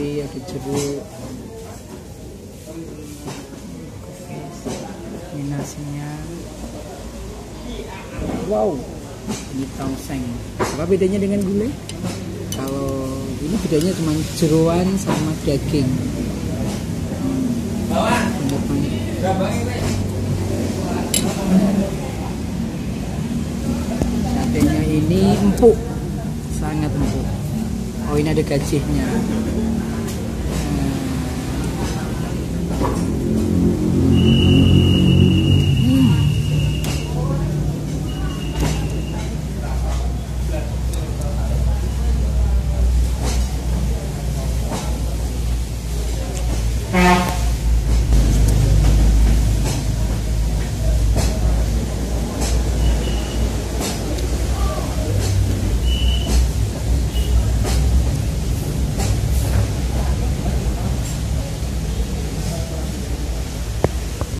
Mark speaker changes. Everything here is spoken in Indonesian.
Speaker 1: kopi ada jeruk. Ini nasinya wow ini tongseng. Apa bedanya dengan gulai kalau ini bedanya cuma jeruan sama daging. Satenya ini empuk sangat empuk oh ini ada gajihnya